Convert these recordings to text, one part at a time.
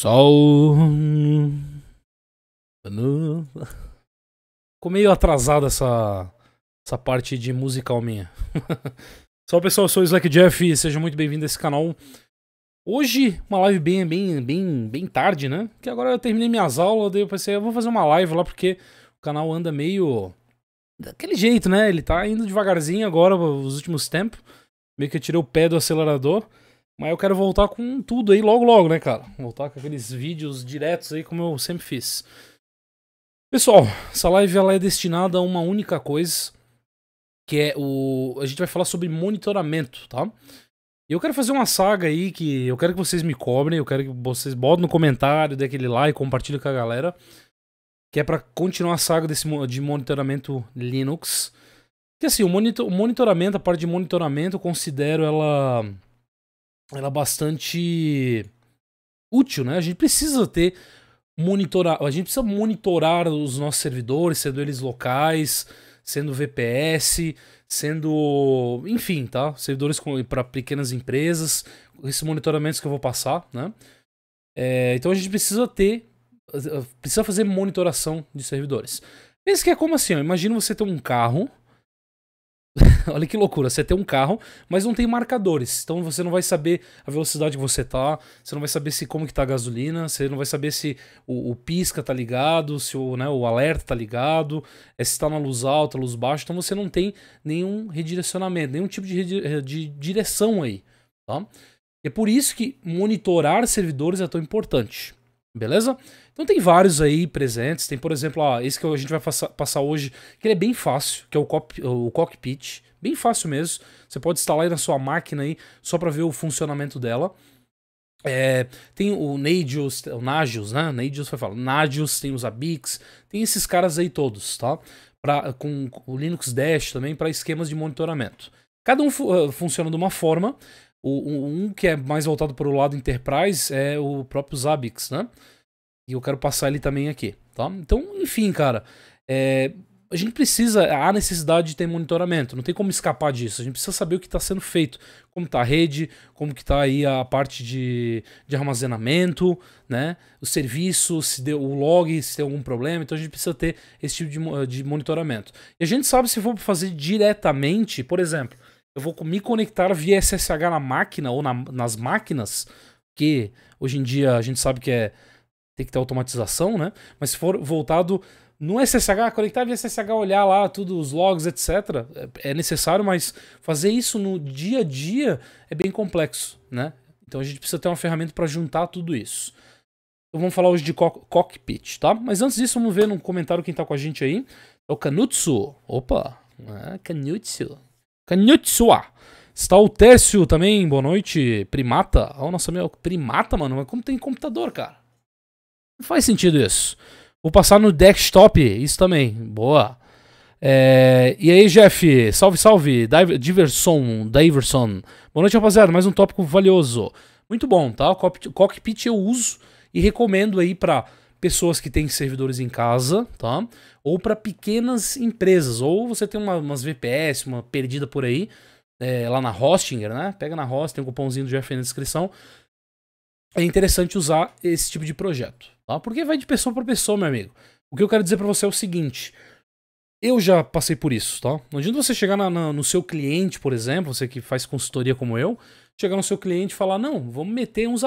Sol. Ficou meio atrasada essa, essa parte de musical minha. Salve pessoal, eu sou o Slack Jeff, seja muito bem-vindo a esse canal. Hoje, uma live bem, bem, bem, bem tarde, né? Que agora eu terminei minhas aulas, daí eu pensei, eu vou fazer uma live lá porque o canal anda meio. daquele jeito, né? Ele tá indo devagarzinho agora, os últimos tempos. Meio que eu tirei o pé do acelerador. Mas eu quero voltar com tudo aí logo logo, né, cara? Voltar com aqueles vídeos diretos aí como eu sempre fiz. Pessoal, essa live ela é destinada a uma única coisa, que é o a gente vai falar sobre monitoramento, tá? Eu quero fazer uma saga aí que eu quero que vocês me cobrem, eu quero que vocês botem no comentário, dê aquele like, compartilhem com a galera, que é para continuar a saga desse de monitoramento Linux. Que assim, o, monitor, o monitoramento, a parte de monitoramento, eu considero ela ela é bastante útil, né? A gente precisa ter monitorar, a gente precisa monitorar os nossos servidores, sendo eles locais, sendo VPS, sendo, enfim, tá? Servidores para pequenas empresas, esses monitoramentos que eu vou passar, né? É, então a gente precisa ter, precisa fazer monitoração de servidores. Pensa que é como assim, ó, imagina você ter um carro Olha que loucura, você tem um carro, mas não tem marcadores. Então você não vai saber a velocidade que você tá, você não vai saber se como que tá a gasolina, você não vai saber se o, o pisca tá ligado, se o, né, o alerta tá ligado, é se está na luz alta, luz baixa, então você não tem nenhum redirecionamento, nenhum tipo de, de direção aí, tá? É por isso que monitorar servidores é tão importante. Beleza? Então tem vários aí presentes. Tem, por exemplo, ó, esse que a gente vai passar, hoje, que ele é bem fácil, que é o, cop, o Cockpit. Bem fácil mesmo. Você pode instalar aí na sua máquina aí, só para ver o funcionamento dela. É, tem o Nagios, o Nagios, né? Nagios foi falar. Nagios, tem os Abix, tem esses caras aí todos, tá? Pra, com o Linux Dash também para esquemas de monitoramento. Cada um fu uh, funciona de uma forma. O, um que é mais voltado para o lado Enterprise é o próprio Zabbix, né? E eu quero passar ele também aqui, tá? Então, enfim, cara, é, a gente precisa, há necessidade de ter monitoramento, não tem como escapar disso. A gente precisa saber o que está sendo feito, como está a rede, como que está aí a parte de, de armazenamento, né? O serviço, se deu o log, se tem algum problema. Então a gente precisa ter esse tipo de, de monitoramento. E a gente sabe se for fazer diretamente, por exemplo, eu vou me conectar via SSH na máquina ou na, nas máquinas, que hoje em dia a gente sabe que é tem que ter automatização, né? Mas se for voltado no SSH, conectar via SSH, olhar lá tudo, os logs, etc. É, é necessário, mas fazer isso no dia a dia é bem complexo, né? Então a gente precisa ter uma ferramenta para juntar tudo isso. Então vamos falar hoje de co cockpit, tá? Mas antes disso, vamos ver no comentário quem tá com a gente aí. É o Canutsu. Opa! Ah, Canutsu. Canhutsua. Está o Tércio também, boa noite. Primata. Ó, oh, nossa, meu, primata, mano. Mas como tem computador, cara? Não faz sentido isso. Vou passar no desktop, isso também. Boa. É, e aí, Jeff? Salve, salve. Diver, Diverson, Diverson. Boa noite, rapaziada. Mais um tópico valioso. Muito bom, tá? O cockpit eu uso e recomendo aí para pessoas que têm servidores em casa, tá? Ou para pequenas empresas, ou você tem uma, umas VPS, uma perdida por aí, é, lá na Hostinger, né? Pega na Host, tem um cupomzinho do Jeff na descrição. É interessante usar esse tipo de projeto, tá? Porque vai de pessoa para pessoa, meu amigo. O que eu quero dizer para você é o seguinte: eu já passei por isso, tá? Não adianta você chegar na, na, no seu cliente, por exemplo, você que faz consultoria como eu, chegar no seu cliente e falar: não, vamos meter uns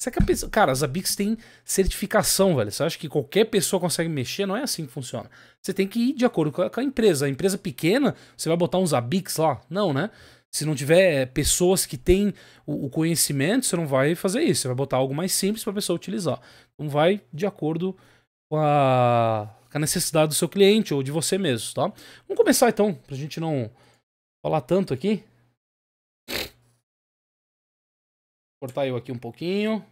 Você pensar, cara, as Abix têm certificação, velho. Você acha que qualquer pessoa consegue mexer? Não é assim que funciona. Você tem que ir de acordo com a, a empresa. A empresa pequena, você vai botar uns Abix lá? Não, né? Se não tiver pessoas que têm o, conhecimento, você não vai fazer isso. Você vai botar algo mais simples para a pessoa utilizar. Então vai de acordo com a, com a necessidade do seu cliente ou de você mesmo, tá? Vamos começar então, pra gente não falar tanto aqui. Cortar eu aqui um pouquinho.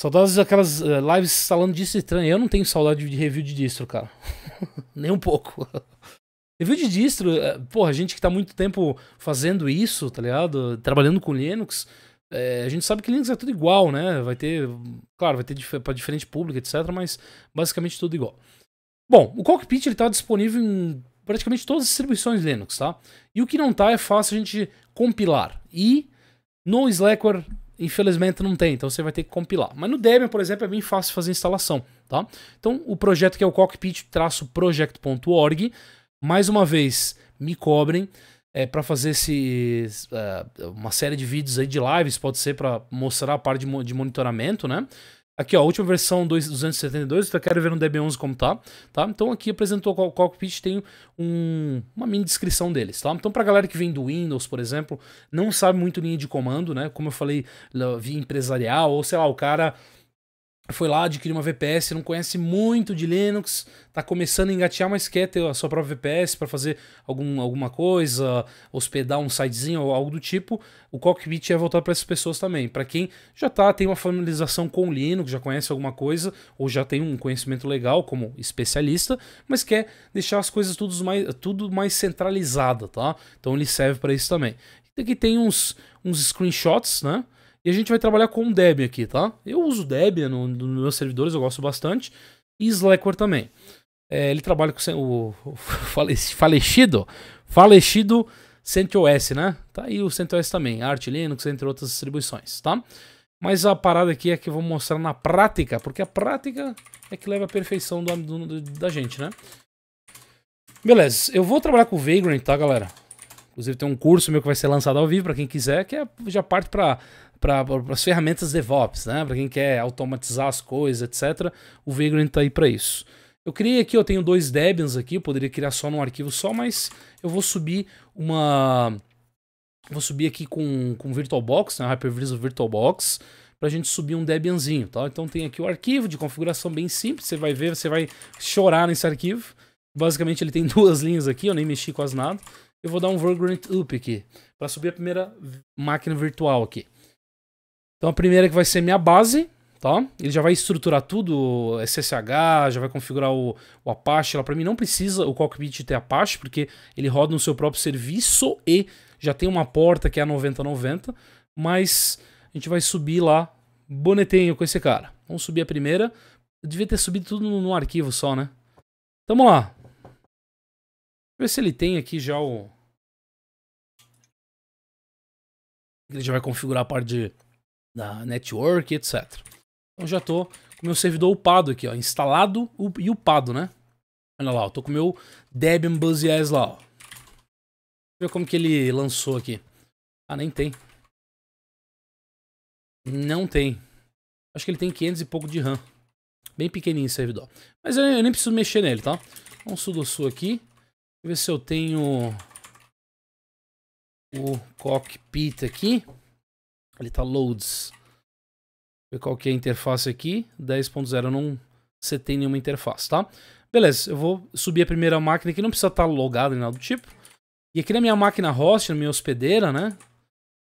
Saudades daquelas uh, lives falando disso estranho. Eu não tenho saudade de review de distro, cara. Nem um pouco. review de distro, uh, porra, a gente que tá muito tempo fazendo isso, tá ligado? Trabalhando com Linux. É, a gente sabe que Linux é tudo igual, né? Vai ter, claro, vai ter dif para diferente público, etc. Mas basicamente tudo igual. Bom, o Cockpit ele tá disponível em praticamente todas as distribuições Linux, tá? E o que não tá é fácil a gente compilar. E No Slackware, infelizmente não tem, então você vai ter que compilar. Mas no Debian, por exemplo, é bem fácil fazer a instalação, tá? Então o projeto que é o cockpit-project.org, mais uma vez, me cobrem é, para fazer esse, uh, uma série de vídeos aí de lives, pode ser para mostrar a parte de, de monitoramento, né? Aqui, ó, última versão 272, então eu quero ver no DB11 como tá, tá? Então aqui apresentou o cockpit, tem um, uma mini descrição deles, tá? Então pra galera que vem do Windows, por exemplo, não sabe muito linha de comando, né? Como eu falei, via empresarial, ou sei lá, o cara foi lá, adquiriu uma VPS, não conhece muito de Linux, tá começando a engatear, mas quer ter a sua própria VPS para fazer algum, alguma coisa, hospedar um sitezinho ou algo do tipo, o Cockpit é voltado para essas pessoas também. Para quem já tá, tem uma familiarização com Linux, já conhece alguma coisa, ou já tem um conhecimento legal como especialista, mas quer deixar as coisas tudo mais, tudo mais centralizada, tá? Então ele serve para isso também. Aqui tem uns, uns screenshots, né? E a gente vai trabalhar com Debian aqui, tá? Eu uso Debian no, nos meus servidores, eu gosto bastante. E Slackware também. É, ele trabalha com o, o falecido, falecido CentOS, né? Tá aí o CentOS também, Arch Linux, entre outras distribuições, tá? Mas a parada aqui é que eu vou mostrar na prática, porque a prática é que leva à perfeição do, do, da gente, né? Beleza, eu vou trabalhar com o Vagrant, tá, galera? Inclusive tem um curso meu que vai ser lançado ao vivo para quem quiser, que é, já parte para para as ferramentas DevOps, né? Para quem quer automatizar as coisas, etc. O Vagrant tá aí para isso. Eu criei aqui, eu tenho dois Debians aqui, eu poderia criar só num arquivo só, mas eu vou subir uma vou subir aqui com com VirtualBox, né, Hypervisor VirtualBox, para a gente subir um Debianzinho, tá? Então tem aqui o arquivo de configuração bem simples, você vai ver, você vai chorar nesse arquivo. Basicamente ele tem duas linhas aqui, eu nem mexi quase nada. Eu vou dar um Vagrant up aqui, para subir a primeira máquina virtual aqui. Então a primeira que vai ser minha base, tá? Ele já vai estruturar tudo, SSH, já vai configurar o, o Apache para mim. Não precisa o cockpit ter Apache, porque ele roda no seu próprio serviço e já tem uma porta que é a 9090, mas a gente vai subir lá bonetinho com esse cara. Vamos subir a primeira. Eu devia ter subido tudo no arquivo só, né? Tamo lá. Ver se ele tem aqui já o... Ele já vai configurar a parte de da network, etc. Então já tô com meu servidor upado aqui, ó, instalado e upado, né? Olha lá, eu tô com o meu Debian BuzzES lá, ó. Deixa eu ver como que ele lançou aqui. Ah, nem tem. Não tem. Acho que ele tem 500 e pouco de RAM. Bem pequenininho esse servidor. Mas eu nem preciso mexer nele, tá? Vamos sudosu aqui. ver se eu tenho o cockpit aqui. Ali tá loads. Ver qual que é a interface aqui. 10.0 não setei nenhuma interface, tá? Beleza, eu vou subir a primeira máquina aqui, não precisa estar tá logado nem nada do tipo. E aqui na minha máquina host, na minha hospedeira, né?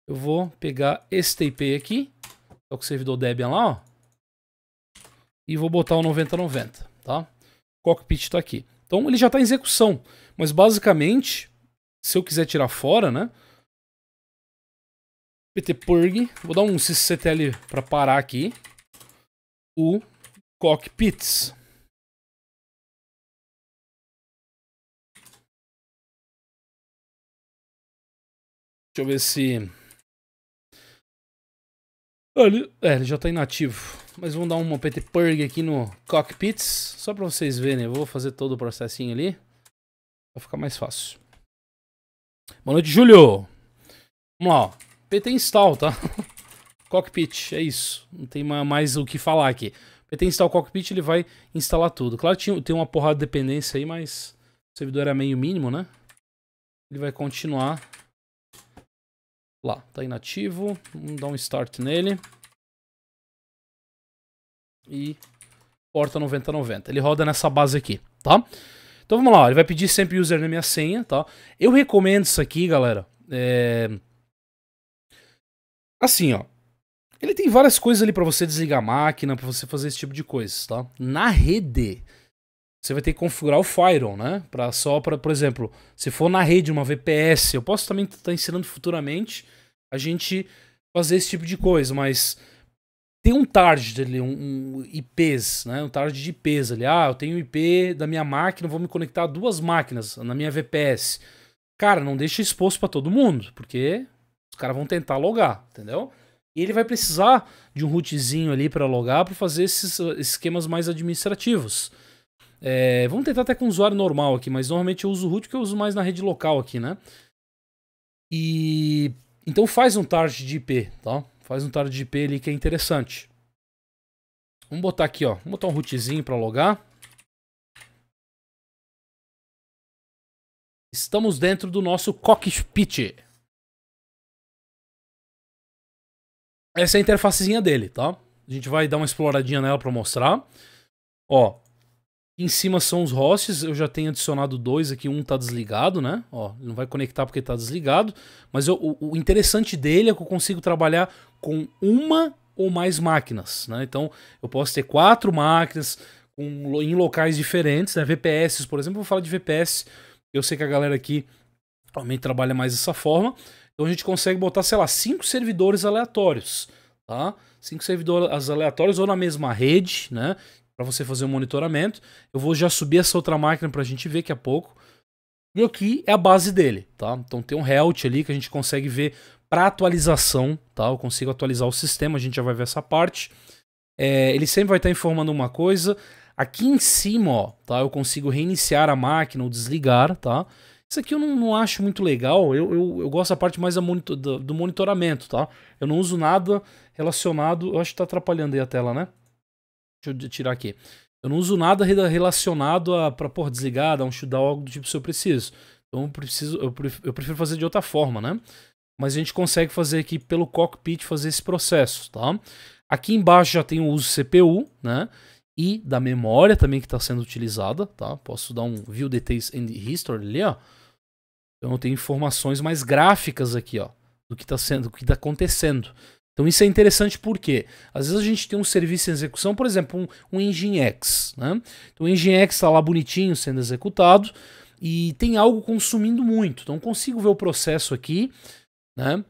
Eu vou pegar este IP aqui, é o servidor Debian lá, ó. E vou botar o 9090, tá? O cockpit tá aqui. Então ele já está em execução. Mas basicamente, se eu quiser tirar fora, né? Ptpurg, vou dar um sysctl para parar aqui, o cockpits. Deixa eu ver se... Ele, é, ele já está inativo. Mas vamos dar uma ptpurg aqui no cockpits, só para vocês verem. Eu vou fazer todo o processinho ali. Vai ficar mais fácil. Boa noite, Júlio. Vamos lá, ó. PT install, tá? cockpit, é isso. Não tem mais o que falar aqui. PT install cockpit, ele vai instalar tudo. Claro que tem uma porrada de dependência aí, mas o servidor era meio mínimo, né? Ele vai continuar lá. Tá inativo. Vamos dar um start nele. E porta 9090. Ele roda nessa base aqui, tá? Então vamos lá, ele vai pedir sempre username e a senha, tá? Eu recomendo isso aqui, galera. É Assim, ó. Ele tem várias coisas ali para você desligar a máquina, para você fazer esse tipo de coisas, tá? Na rede, você vai ter que configurar o firewall, né? Para só para, por exemplo, se for na rede uma VPS, eu posso também estar tá ensinando futuramente a gente fazer esse tipo de coisa, mas tem um target ali, um, um, IPs, né? Um target de IPs ali. Ah, eu tenho IP da minha máquina, vou me conectar a duas máquinas na minha VPS. Cara, não deixa exposto para todo mundo, porque caras vão tentar logar, entendeu? E ele vai precisar de um rootzinho ali para logar para fazer esses esquemas mais administrativos. É, vamos tentar até com usuário normal aqui, mas normalmente eu uso o root que eu uso mais na rede local aqui, né? E então faz um target de IP, tá? Faz um target de IP ali que é interessante. Vamos botar aqui, ó. Vamos botar um rootzinho para logar. Estamos dentro do nosso cockpit. Essa é a interfacezinha dele, tá? A gente vai dar uma exploradinha nela para mostrar. Ó, em cima são os hosts, eu já tenho adicionado dois aqui, um tá desligado, né? Ó, não vai conectar porque tá desligado, mas eu, o, o, interessante dele é que eu consigo trabalhar com uma ou mais máquinas, né? Então, eu posso ter quatro máquinas com, em locais diferentes, né? VPS, por exemplo, vou falar de VPS eu sei que a galera aqui também trabalha mais dessa forma. Então a gente consegue botar, sei lá, cinco servidores aleatórios, tá? Cinco servidores aleatórios ou na mesma rede, né? Para você fazer o um monitoramento. Eu vou já subir essa outra máquina para a gente ver daqui a pouco. E aqui é a base dele, tá? Então tem um Helt ali que a gente consegue ver para atualização, tá? Eu consigo atualizar o sistema, a gente já vai ver essa parte. É, ele sempre vai estar informando uma coisa. Aqui em cima, ó, tá? Eu consigo reiniciar a máquina ou desligar, tá? Isso aqui eu não, não acho muito legal. Eu, eu, eu gosto da parte mais monitor, do, do, monitoramento, tá? Eu não uso nada relacionado. Eu acho que tá atrapalhando aí a tela, né? Deixa eu tirar aqui. Eu não uso nada relacionado a pra, porra, desligar, dar um shutdown, algo do tipo se eu preciso. Então eu preciso, eu prefiro, eu prefiro fazer de outra forma, né? Mas a gente consegue fazer aqui pelo cockpit fazer esse processo, tá? Aqui embaixo já tem o uso CPU, né? e da memória também que está sendo utilizada, tá? Posso dar um View Details and History ali, ó. Então eu tenho informações mais gráficas aqui, ó, do que está sendo, do que está acontecendo. Então isso é interessante porque às vezes a gente tem um serviço em execução, por exemplo, um, um Nginx, né? Então o Nginx está lá bonitinho sendo executado e tem algo consumindo muito. Então consigo ver o processo aqui, né?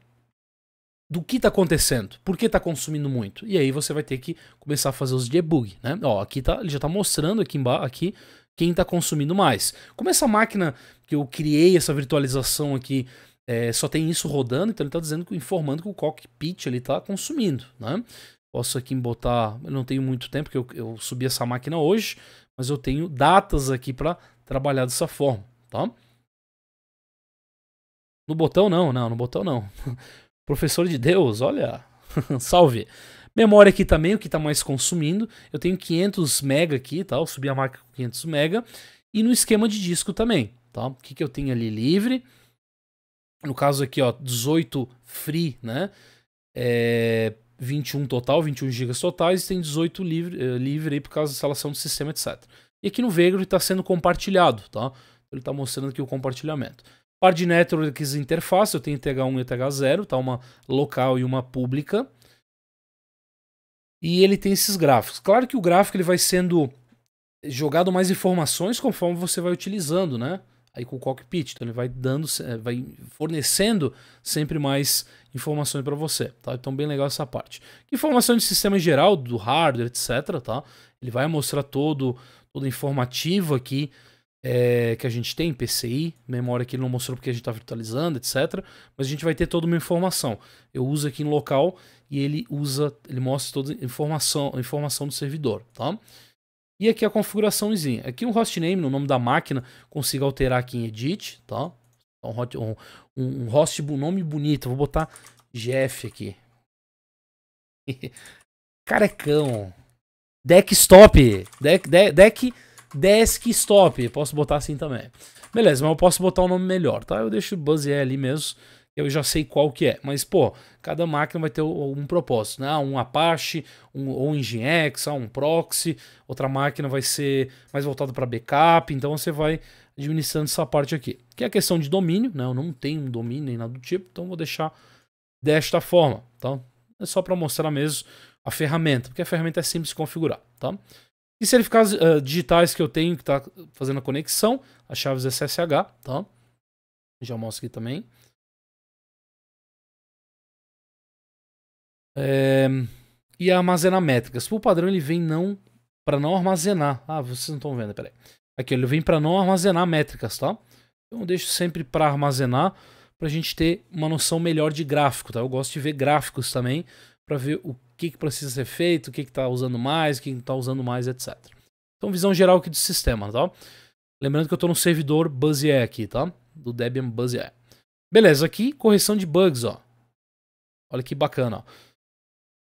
do que está acontecendo, por que está consumindo muito. E aí você vai ter que começar a fazer os debug, né? Ó, aqui tá, ele já está mostrando aqui embaixo aqui quem está consumindo mais. Como essa máquina que eu criei, essa virtualização aqui, é, só tem isso rodando, então ele está dizendo, informando que o cockpit ele está consumindo, né? Posso aqui botar, eu não tenho muito tempo, porque eu, eu subi essa máquina hoje, mas eu tenho datas aqui para trabalhar dessa forma, tá? No botão não, não, no botão não. Professor de Deus, olha, salve. Memória aqui também, o que está mais consumindo. Eu tenho 500 MB aqui, tá? Eu subi a máquina com 500 MB. E no esquema de disco também, tá? O que, que eu tenho ali livre? No caso aqui, ó, 18 free, né? É 21 total, 21 GB totais, e tem 18 livre, uh, livre aí por causa da instalação do sistema, etc. E aqui no Vagrant está sendo compartilhado, tá? Ele está mostrando aqui o compartilhamento. Par de networks interface, eu tenho TH1 e TH0, tá? Uma local e uma pública. E ele tem esses gráficos. Claro que o gráfico ele vai sendo jogado mais informações conforme você vai utilizando, né? Aí com o cockpit, então ele vai dando, eh, vai fornecendo sempre mais informações para você, tá? Então bem legal essa parte. Informação de sistema em geral, do hardware, etc, tá? Ele vai mostrar todo, todo informativo aqui é, que a gente tem, PCI, memória que ele não mostrou porque a gente está virtualizando, etc. Mas a gente vai ter toda uma informação. Eu uso aqui no local e ele usa, ele mostra toda a informação, informação do servidor, tá? E aqui a configuraçãozinha. Aqui um hostname, no nome da máquina, consigo alterar aqui em Edit, tá? Um, um, um host, um nome bonito. Vou botar Jeff aqui. Carecão. Desktop. Deck, deck, deck desktop. Posso botar assim também. Beleza, mas eu posso botar um nome melhor, tá? Eu deixo o Buzzy ali mesmo. Eu já sei qual que é. Mas, pô, cada máquina vai ter um propósito, né? Um Apache, um, ou um Nginx, um proxy. Outra máquina vai ser mais voltada para backup. Então você vai administrando essa parte aqui. Que é a questão de domínio, né? Eu não tenho um domínio nem nada do tipo, então vou deixar desta forma, tá? É só para mostrar mesmo a ferramenta, porque a ferramenta é simples de configurar, tá? E certificados uh, digitais que eu tenho que está fazendo a conexão, as chaves SSH, tá? Já mostro aqui também. É, e armazenar métricas. Por padrão, ele vem não para não armazenar. Ah, vocês não estão vendo, peraí. Aqui, ele vem para não armazenar métricas, tá? Então eu deixo sempre para armazenar, pra gente ter uma noção melhor de gráfico, tá? Eu gosto de ver gráficos também para ver o que, que precisa ser feito, o que está usando mais, o que está usando mais, etc. Então, visão geral aqui do sistema, tá? Lembrando que eu estou no servidor BuzzEye aqui, tá? Do Debian BuzzEye. Beleza, aqui correção de bugs, ó. Olha que bacana, ó.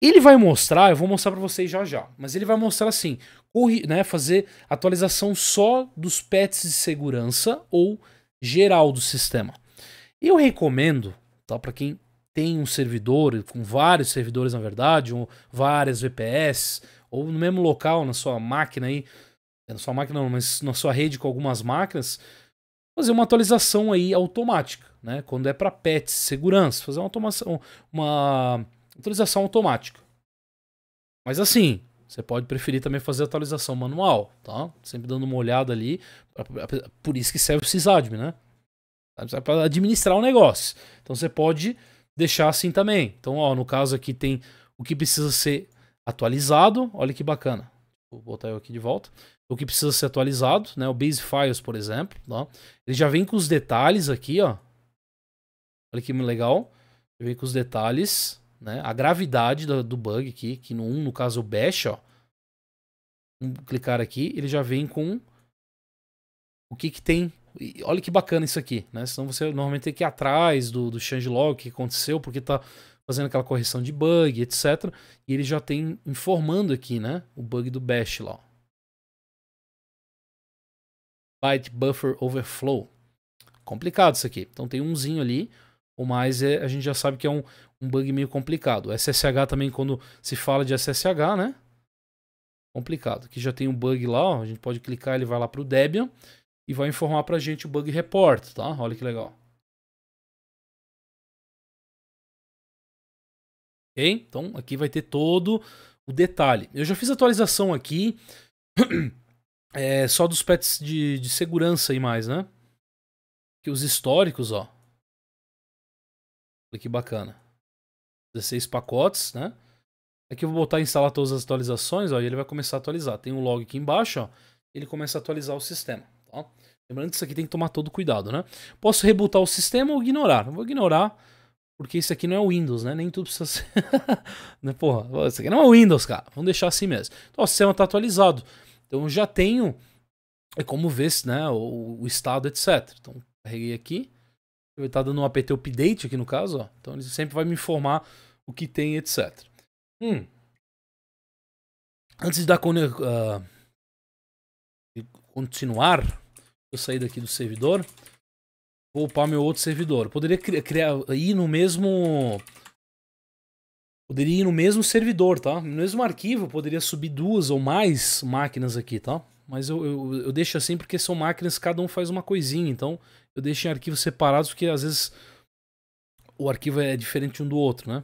Ele vai mostrar, eu vou mostrar para vocês já já, mas ele vai mostrar assim, corri, né, fazer atualização só dos patches de segurança ou geral do sistema. Eu recomendo, tá, para quem tem um servidor, com vários servidores na verdade, ou várias VPS, ou no mesmo local, na sua máquina aí, na sua máquina não, mas na sua rede com algumas máquinas, fazer uma atualização aí automática, né? Quando é para pets, segurança, fazer uma automação, uma atualização automática. Mas assim, você pode preferir também fazer atualização manual, tá? Sempre dando uma olhada ali, por isso que serve o sysadmin, né? Para administrar o negócio. Então você pode deixar assim também. Então, ó, no caso aqui tem o que precisa ser atualizado. Olha que bacana. Vou botar eu aqui de volta. O que precisa ser atualizado, né? O Base Files, por exemplo. Ó. Ele já vem com os detalhes aqui, ó. Olha que legal. Vem com os detalhes, né? A gravidade do, do bug aqui, que no 1, no caso o Bash, ó. Vamos clicar aqui, ele já vem com o que que tem e olha que bacana isso aqui, né? Senão você normalmente tem que ir atrás do, do changelog, o que aconteceu, porque está fazendo aquela correção de bug, etc. E ele já tem informando aqui, né? O bug do bash lá. Byte buffer overflow. Complicado isso aqui. Então tem umzinho ali. O mais é, a gente já sabe que é um, um bug meio complicado. SSH também, quando se fala de SSH, né? Complicado. Aqui já tem um bug lá, ó. A gente pode clicar, ele vai lá para o Debian e vai informar pra gente o bug report, tá? Olha que legal. Ok? Então aqui vai ter todo o detalhe. Eu já fiz atualização aqui é, só dos pets de, de segurança e mais, né? Que os históricos, ó. Olha que bacana. 16 pacotes, né? Aqui eu vou botar instalar todas as atualizações, ó, e ele vai começar a atualizar. Tem um log aqui embaixo, ó. Ele começa a atualizar o sistema. Tá? Lembrando que isso aqui tem que tomar todo cuidado, né? Posso rebootar o sistema ou ignorar. vou ignorar, porque isso aqui não é o Windows, né? Nem tudo precisa ser... né? Porra, isso aqui não é o Windows, cara. Vamos deixar assim mesmo. Então, o sistema está atualizado. Então, eu já tenho... É como ver né, o, o estado, etc. Então, carreguei aqui. Ele está dando um apt update aqui no caso, ó. Então, ele sempre vai me informar o que tem, etc. Hum. Antes de. Uh, continuar, eu sair daqui do servidor, vou upar meu outro servidor. poderia criar, ir no mesmo... Poderia ir no mesmo servidor, tá? No mesmo arquivo, poderia subir duas ou mais máquinas aqui, tá? Mas eu, eu, eu deixo assim porque são máquinas, cada um faz uma coisinha. Então, eu deixo em arquivos separados porque às vezes o arquivo é diferente um do outro, né?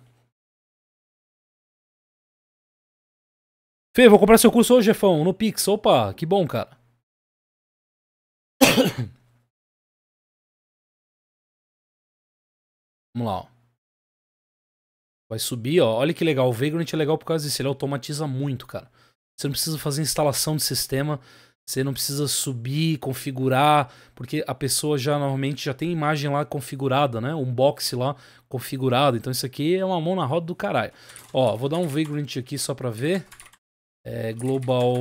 Fê, vou comprar seu curso hoje, Jefão, no Pix. Opa, que bom, cara. Vamos lá, ó. Vai subir, ó. Olha que legal. O Vagrant é legal por causa disso. Ele automatiza muito, cara. Você não precisa fazer instalação de sistema. Você não precisa subir, configurar, porque a pessoa já normalmente já tem imagem lá configurada, né? Um box lá configurado. Então isso aqui é uma mão na roda do caralho. Ó, vou dar um Vagrant aqui só pra ver. É, global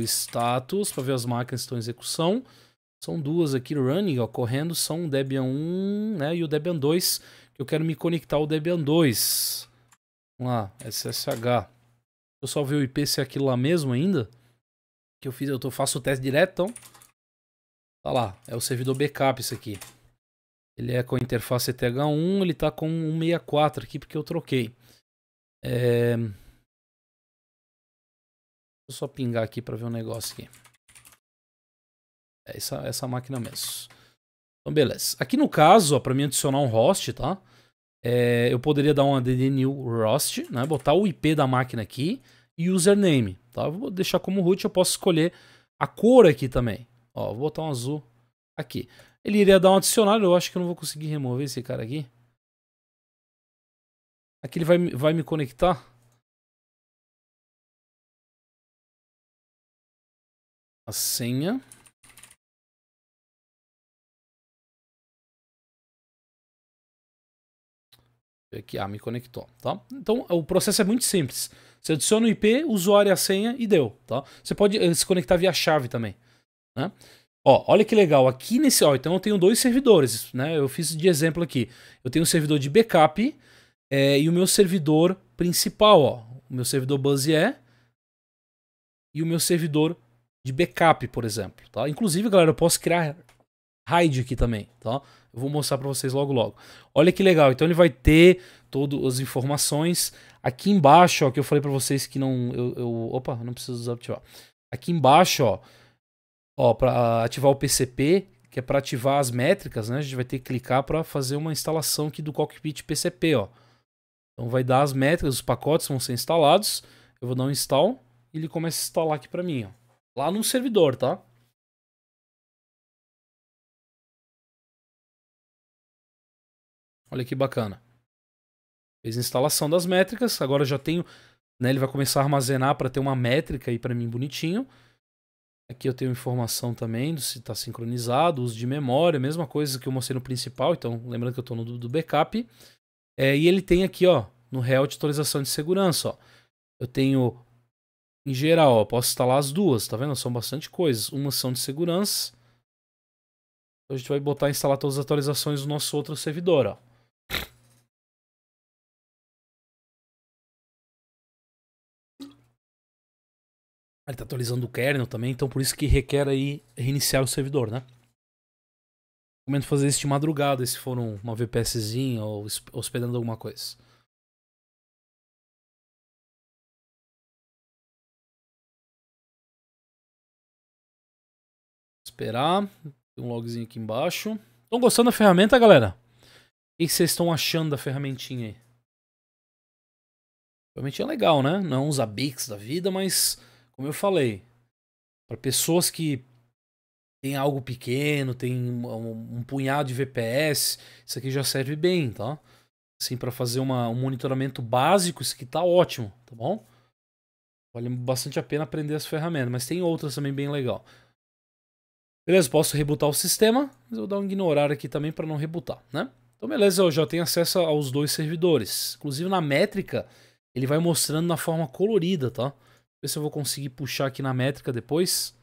status, para ver as máquinas que estão em execução. São duas aqui running, ó, correndo, são o Debian 1 né, e o Debian 2, que eu quero me conectar ao Debian 2. Vamos lá, SSH. Eu só ver o IP se é aquilo lá mesmo ainda. Que eu fiz, eu tô, faço o teste direto, então. Tá lá, é o servidor backup isso aqui. Ele é com a interface ETH1, ele tá com 164 aqui porque eu troquei. É... Deixa eu só pingar aqui para ver um negócio aqui. É essa, essa máquina mesmo. Então, beleza. Aqui no caso, para mim adicionar um host, tá? É, eu poderia dar um add new host, né? Botar o IP da máquina aqui e username, tá? Vou deixar como root, eu posso escolher a cor aqui também. Ó, vou botar um azul aqui. Ele iria dar um adicional, eu acho que eu não vou conseguir remover esse cara aqui. Aqui ele vai, vai me conectar. a senha. Aqui, ah, me conectou, tá? Então, o processo é muito simples. Você adiciona o IP, usuário e a senha e deu, tá? Você pode eh, se conectar via chave também, né? Ó, olha que legal, aqui nesse, ó, então eu tenho dois servidores, né? Eu fiz de exemplo aqui. Eu tenho um servidor de backup é, e o meu servidor principal, ó. O meu servidor Buzzy é e o meu servidor de backup, por exemplo, tá? Inclusive, galera, eu posso criar RAID aqui também, tá? Eu vou mostrar para vocês logo logo. Olha que legal, então ele vai ter todas as informações. Aqui embaixo, ó, que eu falei para vocês que não... Eu, eu, opa, não preciso desativar. Aqui embaixo, ó, ó para ativar o PCP, que é para ativar as métricas, né? A gente vai ter que clicar para fazer uma instalação aqui do cockpit PCP, ó. Então vai dar as métricas, os pacotes vão ser instalados. Eu vou dar um install e ele começa a instalar aqui para mim, ó. Lá no servidor, tá? Olha que bacana. Fez a instalação das métricas, agora já tenho, né, ele vai começar a armazenar para ter uma métrica aí para mim bonitinho. Aqui eu tenho informação também se está sincronizado, uso de memória, mesma coisa que eu mostrei no principal, então lembrando que eu estou no do backup. É, e ele tem aqui, ó, no réu de atualização de segurança, ó. Eu tenho, em geral, ó, posso instalar as duas, tá vendo? São bastante coisas. Uma são de segurança. Então a gente vai botar instalar todas as atualizações do nosso outro servidor, ó. Ele está atualizando o kernel também, então por isso que requer aí reiniciar o servidor, né? Recomendo fazer isso de madrugada, se for uma VPSzinha ou hospedando alguma coisa. Esperar. Tem um logzinho aqui embaixo. Estão gostando da ferramenta, galera? O que vocês estão achando da ferramentinha aí? Ferramentinha é legal, né? Não uns Abix da vida, mas como eu falei, para pessoas que têm algo pequeno, tem um, um, punhado de VPS, isso aqui já serve bem, tá? Assim, para fazer uma, um monitoramento básico, isso aqui tá ótimo, tá bom? Vale bastante a pena aprender as ferramentas, mas tem outras também bem legal. Beleza, posso rebootar o sistema, mas eu vou dar um ignorar aqui também para não rebootar, né? Então beleza, eu já tenho acesso aos dois servidores. Inclusive na métrica, ele vai mostrando na forma colorida, tá? Ver se eu vou conseguir puxar aqui na métrica depois.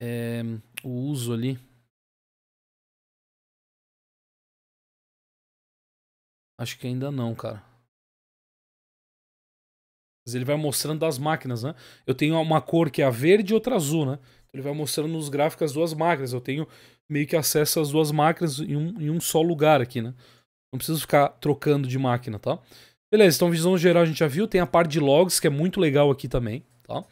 É, o uso ali. Acho que ainda não, cara. Mas ele vai mostrando das máquinas, né? Eu tenho uma cor que é a verde e outra azul, né? Então ele vai mostrando nos gráficos as duas máquinas. Eu tenho meio que acesso às duas máquinas em um, em um só lugar aqui, né? Não preciso ficar trocando de máquina, tá? Beleza, então visão geral a gente já viu. Tem a parte de logs, que é muito legal aqui também, tá?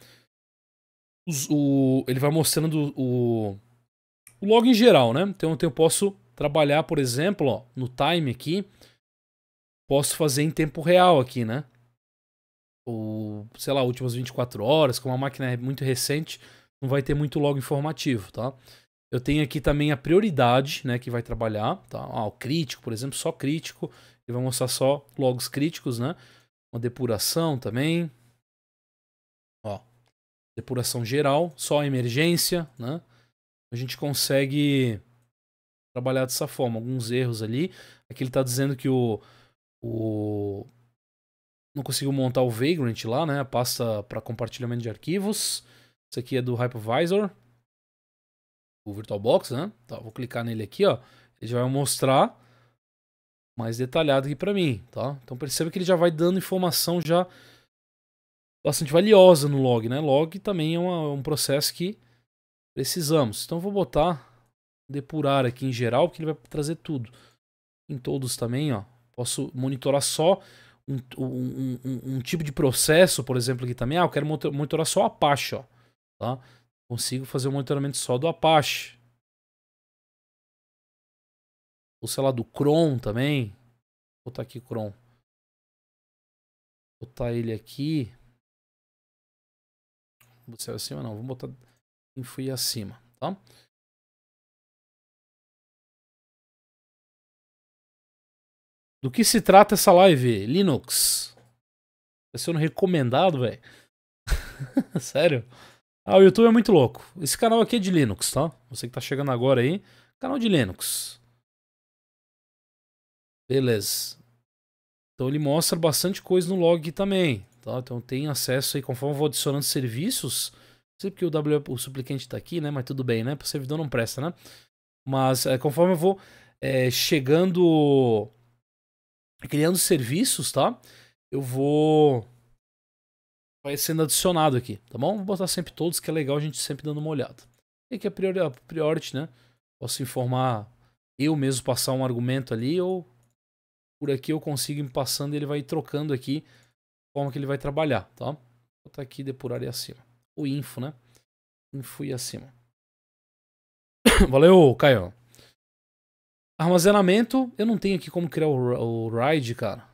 O, ele vai mostrando o, o log em geral, né? Então eu posso trabalhar, por exemplo, ó, no time aqui. Posso fazer em tempo real aqui, né? Ou, sei lá, últimas 24 horas. Como a máquina é muito recente, não vai ter muito log informativo, tá? Eu tenho aqui também a prioridade, né, que vai trabalhar, tá? Ah, o crítico, por exemplo, só crítico. Ele vai mostrar só logs críticos, né? Uma depuração também. Ó, depuração geral, só emergência, né? A gente consegue trabalhar dessa forma. Alguns erros ali. Aqui ele está dizendo que o, o não conseguiu montar o Vagrant lá, né? A pasta para compartilhamento de arquivos. Isso aqui é do Hypervisor o VirtualBox, né? Tá, vou clicar nele aqui, ó. Ele já vai mostrar mais detalhado aqui para mim, tá? Então perceba que ele já vai dando informação já bastante valiosa no log, né? Log também é uma, um processo que precisamos. Então vou botar depurar aqui em geral, porque ele vai trazer tudo. Em todos também, ó. Posso monitorar só um, um, um, um tipo de processo, por exemplo, aqui também. Ah, eu quero monitorar só Apache, ó. Tá? Consigo fazer o monitoramento só do Apache. Ou sei lá, do Cron também. Vou botar aqui Cron. Vou botar ele aqui. Vou botar acima não, vou botar info e acima, tá? Do que se trata essa live? Linux. Tá sendo recomendado, velho. Sério? Ah, o YouTube é muito louco. Esse canal aqui é de Linux, tá? Você que tá chegando agora aí, Canal de Linux. Beleza. Então ele mostra bastante coisa no log também. Tá? Então tem acesso aí, conforme eu vou adicionando serviços. Não sei porque o, w, o suplicante está aqui, né? Mas tudo bem, né? Para servidor não presta, né? Mas é, conforme eu vou é, chegando. criando serviços, tá? Eu vou. Vai sendo adicionado aqui, tá bom? Vou botar sempre todos, que é legal a gente sempre dando uma olhada. E aqui é a priority, né? Posso informar eu mesmo passar um argumento ali ou por aqui eu consigo ir passando e ele vai trocando aqui a forma que ele vai trabalhar, tá? Vou botar aqui depurar e acima. O info, né? Info e acima. Valeu, Caio. Armazenamento, eu não tenho aqui como criar o, o RAID, cara.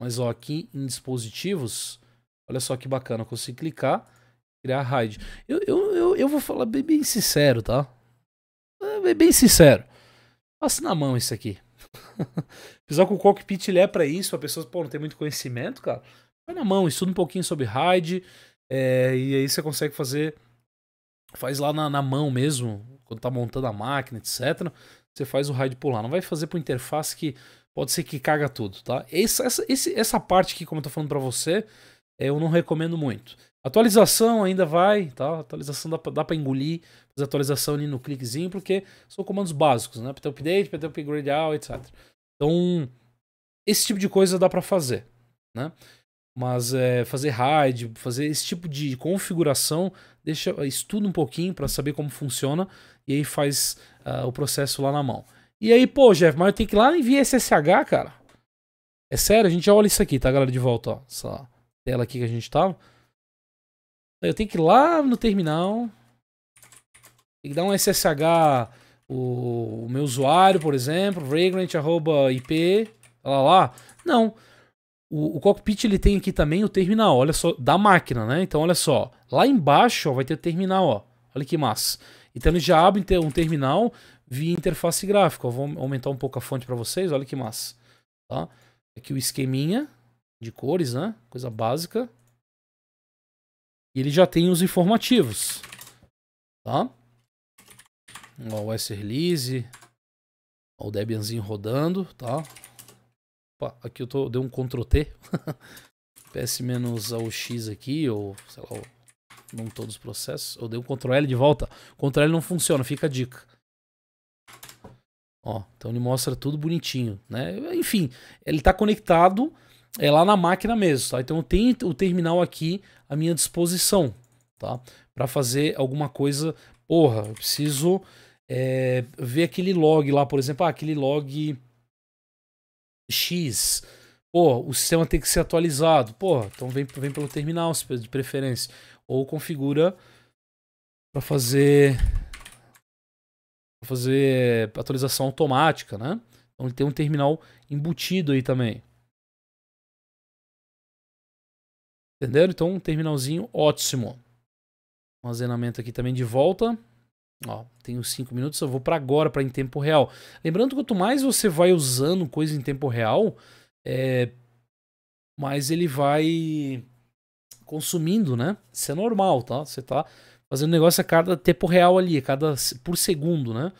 Mas ó, aqui em dispositivos, olha só que bacana, eu consigo clicar, criar RAID. Eu, eu, eu, eu vou falar bem, bem sincero, tá? É bem sincero. Passa na mão isso aqui. Apesar que o cockpit ele é para isso, a pessoa pô, não tem muito conhecimento, cara. Vai na mão, estuda um pouquinho sobre RAID, é, e aí você consegue fazer. Faz lá na, na, mão mesmo, quando tá montando a máquina, etc. Você faz o RAID por lá. Não vai fazer por interface que pode ser que caga tudo, tá? Essa, essa, essa parte aqui, como eu tô falando para você, eu não recomendo muito. Atualização ainda vai, tá? Atualização dá pra, dá pra engolir, fazer atualização ali no cliquezinho, porque são comandos básicos, né? PT update, PT upgrade out, etc. Então, esse tipo de coisa dá para fazer, né? Mas é, fazer RAID, fazer esse tipo de configuração, deixa estuda um pouquinho para saber como funciona e aí faz uh, o processo lá na mão. E aí, pô, Jeff, mas eu tenho que ir lá enviar SSH, cara. É sério, a gente já olha isso aqui, tá, galera? De volta, ó. Essa tela aqui que a gente tava. Eu tenho que ir lá no terminal. Tem que dar um SSH, o, o meu usuário, por exemplo, vagrant.ip, lá lá. Não. O, o, cockpit ele tem aqui também o terminal, olha só, da máquina, né? Então olha só, lá embaixo ó, vai ter o terminal, ó. Olha que massa. Então ele já abre um terminal via interface gráfica. Eu vou aumentar um pouco a fonte para vocês, olha que massa. Tá? Aqui o esqueminha de cores, né? Coisa básica. E ele já tem os informativos. Tá? O S-Release. o Debianzinho rodando, tá? Opa, aqui eu tô, dei um Ctrl T. PS-AUX aqui, ou sei lá, não todos os processos. Eu dei um Ctrl L de volta. Ctrl L não funciona, fica a dica. Ó, então ele mostra tudo bonitinho, né? Enfim, ele está conectado é lá na máquina mesmo, tá? Então eu tenho o terminal aqui à minha disposição, tá? Para fazer alguma coisa, porra, eu preciso é, ver aquele log lá, por exemplo, ah, aquele log X. Pô, o sistema tem que ser atualizado. Pô, então vem, vem pelo terminal de preferência. Ou configura para fazer fazer atualização automática, né? Então ele tem um terminal embutido aí também. Entenderam? Então um terminalzinho ótimo. Armazenamento aqui também de volta. Ó, tenho 5 minutos, eu vou para agora, para em tempo real. Lembrando que quanto mais você vai usando coisa em tempo real, é, mais ele vai consumindo, né? Isso é normal, tá? Você tá fazendo negócio a cada tempo real ali, a cada por segundo, né?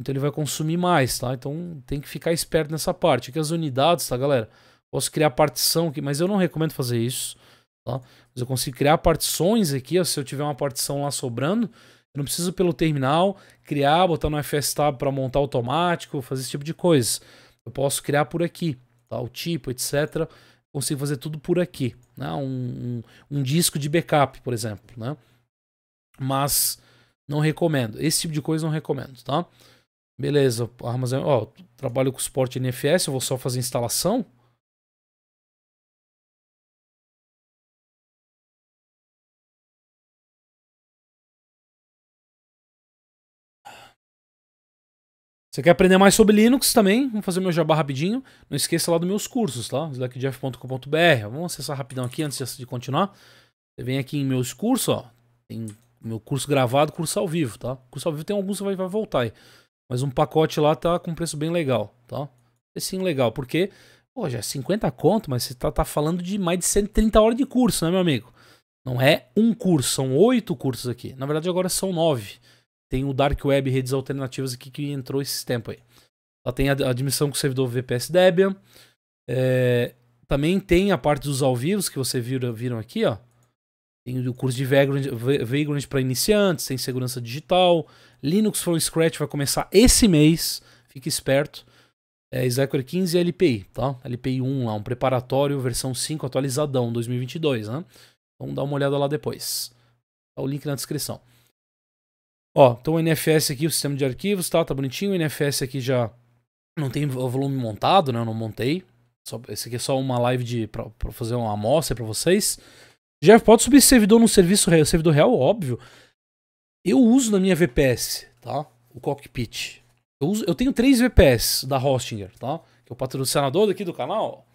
Então ele vai consumir mais, tá? Então tem que ficar esperto nessa parte. Aqui as unidades, tá, galera? Posso criar partição aqui, mas eu não recomendo fazer isso, tá? Mas eu consigo criar partições aqui, ó, se eu tiver uma partição lá sobrando, eu não preciso pelo terminal criar, botar no FSTab para montar automático, fazer esse tipo de coisa. Eu posso criar por aqui, tá? O tipo, etc. Consigo fazer tudo por aqui, né? Um, um, um disco de backup, por exemplo, né? Mas não recomendo. Esse tipo de coisa não recomendo, tá? Beleza, armazém. Ó, trabalho com suporte NFS, eu vou só fazer instalação. Você quer aprender mais sobre Linux também? Vamos fazer meu jabá rapidinho. Não esqueça lá dos meus cursos, tá? slackjeff.com.br. Vamos acessar rapidão aqui antes de continuar. Você vem aqui em meus cursos, ó. Tem meu curso gravado, curso ao vivo, tá? Curso ao vivo tem alguns que vai, vai voltar aí. Mas um pacote lá tá com preço bem legal, tá? É sim legal, porque, pô, já é 50 conto, mas você tá, tá falando de mais de 130 horas de curso, né, meu amigo? Não é um curso, são oito cursos aqui. Na verdade, agora são nove. tem o Dark Web redes alternativas aqui que entrou esses tempos aí. Tem a admissão com o servidor VPS Debian. É, também tem a parte dos ao vivos que vocês viram, viram aqui, ó. Tem o curso de Vagrant, para iniciantes, tem segurança digital. Linux from Scratch vai começar esse mês, fique esperto. É Slackware 15 e LPI, tá? LPI 1 lá, um preparatório, versão 5 atualizadão, 2022, né? Vamos dar uma olhada lá depois. Tá o link na descrição. Ó, então o NFS aqui, o sistema de arquivos, tá? Tá bonitinho. O NFS aqui já não tem volume montado, né? Eu não montei. Só, esse aqui é só uma live de, pra, pra fazer uma amostra pra vocês. Jeff, pode subir servidor no serviço real, servidor real, óbvio. Eu uso na minha VPS, tá? O cockpit. Eu, uso, eu tenho três VPS da Hostinger, tá? Que é o patrocinador daqui do canal.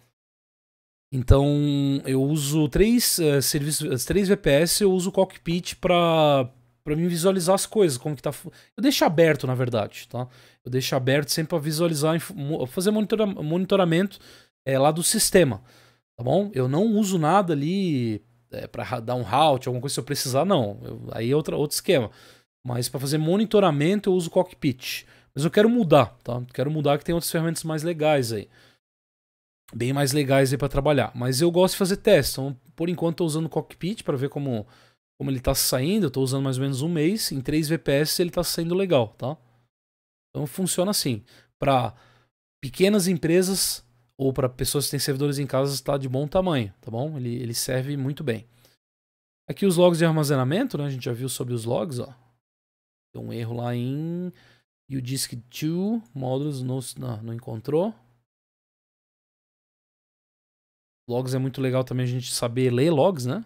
Então, eu uso três uh, serviços, três VPS, eu uso o cockpit para para mim visualizar as coisas, como que tá. Eu deixo aberto, na verdade, tá? Eu deixo aberto sempre para visualizar, fazer monitora, monitoramento é, lá do sistema, tá bom? Eu não uso nada ali é, para dar um halt, alguma coisa se eu precisar, não. Eu, aí é outra, outro esquema. Mas para fazer monitoramento eu uso cockpit. Mas eu quero mudar, tá? Quero mudar que tem outras ferramentas mais legais aí. Bem mais legais aí para trabalhar. Mas eu gosto de fazer testes. Então, por enquanto, estou usando o cockpit para ver como, como ele está saindo. Estou usando mais ou menos um mês. Em 3 VPS ele está saindo legal, tá? Então funciona assim. Para pequenas empresas ou para pessoas que têm servidores em casa está de bom tamanho, tá bom? Ele, ele serve muito bem. Aqui os logs de armazenamento, né? A gente já viu sobre os logs, ó. Tem um erro lá em o disk 2 módulos não, não, não encontrou. Logs é muito legal também a gente saber ler logs, né?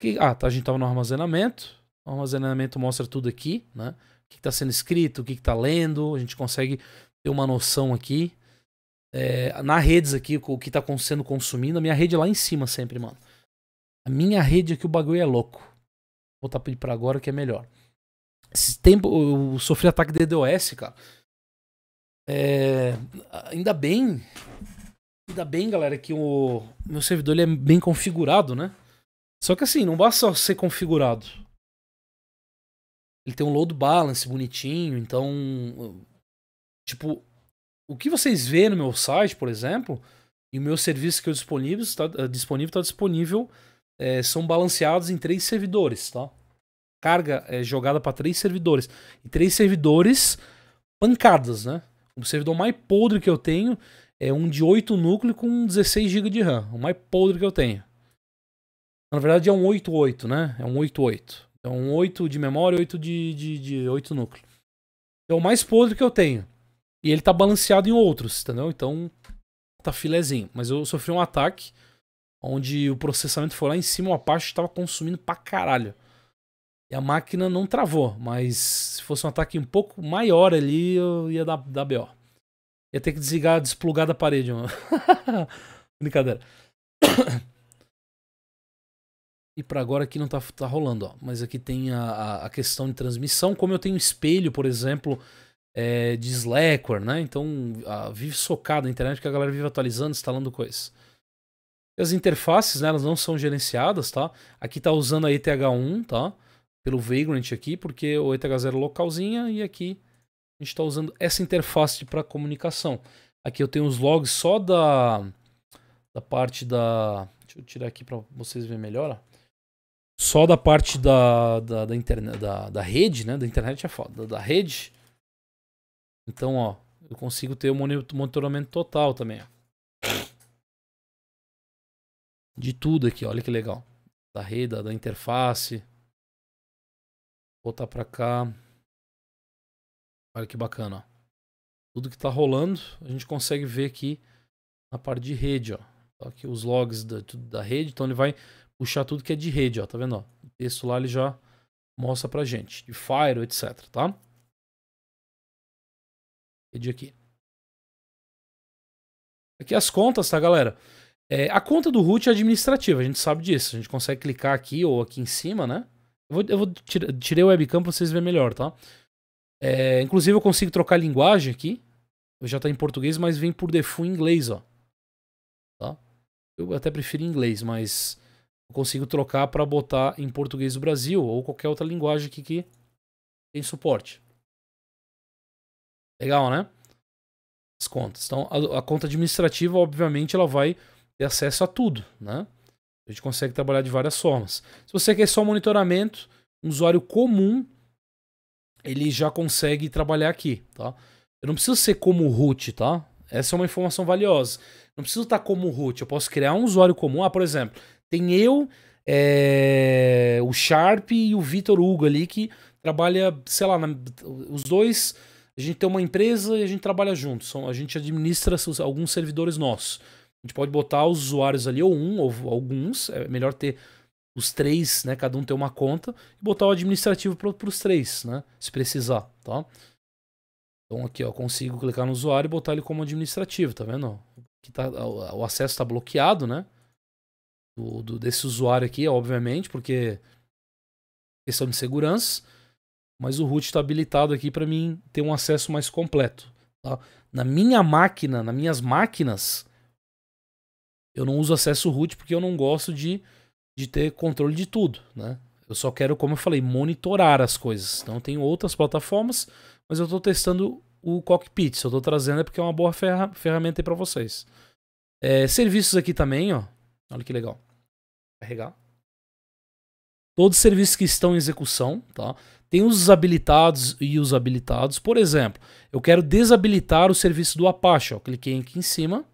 Que, ah, tá, a gente estava no armazenamento. O armazenamento mostra tudo aqui, né? O que está sendo escrito, o que está lendo. A gente consegue ter uma noção aqui. É, na redes aqui, o que está sendo consumindo. A minha rede é lá em cima sempre, mano. A minha rede aqui, o bagulho é louco. Vou botar para agora que é melhor. Esse tempo eu sofri ataque de DDoS, cara. É, ainda bem. Ainda bem, galera, que o meu servidor ele é bem configurado, né? Só que assim, não basta só ser configurado. Ele tem um load balance bonitinho, então. Tipo, o que vocês vê no meu site, por exemplo, e o meu serviço que eu disponível está eh, disponível, tá disponível é, são balanceados em três servidores, tá? Carga é jogada para três servidores. E três servidores pancadas, né? O servidor mais podre que eu tenho é um de 8 núcleos com 16 GB de RAM. O mais podre que eu tenho. Na verdade é um 88, né? É um 88. É um 8 de memória e 8 de, de, de 8 núcleos. É o mais podre que eu tenho. E ele tá balanceado em outros, entendeu? Então tá filezinho. Mas eu sofri um ataque onde o processamento foi lá em cima, o Apache estava consumindo pra caralho. E a máquina não travou, mas se fosse um ataque um pouco maior ali, eu ia dar, dar BO. Ia ter que desligar, desplugar da parede. Mano. Brincadeira. E para agora aqui não tá, tá rolando, ó. Mas aqui tem a, a questão de transmissão. Como eu tenho espelho, por exemplo, é, de Slackware, né? Então a, vive socado na internet que a galera vive atualizando, instalando coisas. As interfaces, né, elas não são gerenciadas, tá? Aqui tá usando a ETH1, tá? Pelo Vagrant aqui, porque o ETH0 é localzinha e aqui a gente está usando essa interface para comunicação. Aqui eu tenho os logs só da, da parte da... Deixa eu tirar aqui para vocês verem melhor, ó só da parte da, da, da, internet, da, da rede, né? Da internet é foda, da, da rede. Então, ó, eu consigo ter o monitoramento total também, ó. De tudo aqui, olha que legal. Da rede, da, interface. Vou botar pra cá. Olha que bacana, ó. Tudo que tá rolando, a gente consegue ver aqui na parte de rede, ó. Aqui os logs da, da rede, então ele vai puxar tudo que é de rede, ó, tá vendo? Ó? O texto lá ele já mostra pra gente, de Fire, etc, tá? Aqui. Aqui as contas, tá, galera? É, a conta do root é administrativa, a gente sabe disso. A gente consegue clicar aqui ou aqui em cima, né? Eu vou, eu vou tirar, tirei o webcam pra vocês verem melhor, tá? É, inclusive eu consigo trocar linguagem aqui. Já tá em português, mas vem por default em inglês, ó. Tá? Eu até prefiro inglês, mas eu consigo trocar para botar em português do Brasil ou qualquer outra linguagem aqui que tem suporte. Legal, né? As contas. Então, a, a conta administrativa, obviamente, ela vai ter acesso a tudo, né? A gente consegue trabalhar de várias formas. Se você quer só monitoramento, um usuário comum, ele já consegue trabalhar aqui, tá? Eu não preciso ser como root, tá? Essa é uma informação valiosa. Não preciso estar como root. Eu posso criar um usuário comum. Ah, por exemplo, tem eu, é, o Sharp e o Vitor Hugo ali que trabalha, sei lá, na, os dois. A gente tem uma empresa e a gente trabalha juntos. A gente administra alguns servidores nossos. A gente pode botar os usuários ali, ou um, ou alguns. É melhor ter os três, né? Cada um ter uma conta. E botar o administrativo para os três, né? Se precisar, tá? Então aqui, ó, consigo clicar no usuário e botar ele como administrativo, tá vendo? Que tá, o acesso está bloqueado, né? Do, do, desse usuário aqui, obviamente, porque questão de segurança. Mas o root está habilitado aqui para mim ter um acesso mais completo. Tá? Na minha máquina, nas minhas máquinas, eu não uso acesso root porque eu não gosto de, de ter controle de tudo, né? Eu só quero, como eu falei, monitorar as coisas. Então tem outras plataformas, mas eu estou testando o cockpit. Se eu estou trazendo é porque é uma boa ferra ferramenta para vocês. É, serviços aqui também, ó. Olha que legal. Carregar. Todos os serviços que estão em execução, tá? Tem os habilitados e os habilitados. Por exemplo, eu quero desabilitar o serviço do Apache. Ó. Cliquei aqui em cima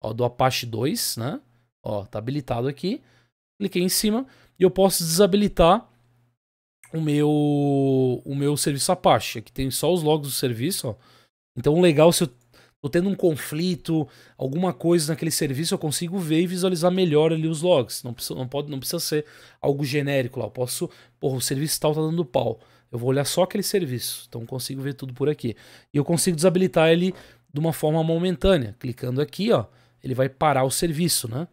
ó, do Apache 2, né? Ó, tá habilitado aqui. Cliquei em cima e eu posso desabilitar o meu o meu serviço Apache. Aqui tem só os logs do serviço, ó. Então, legal se eu tô tendo um conflito, alguma coisa naquele serviço, eu consigo ver e visualizar melhor ali os logs. Não precisa, não pode, não precisa ser algo genérico lá. Eu posso, porra, o serviço tal tá dando pau. Eu vou olhar só aquele serviço, então consigo ver tudo por aqui. E eu consigo desabilitar ele de uma forma momentânea, clicando aqui, ó ele vai parar o serviço, né?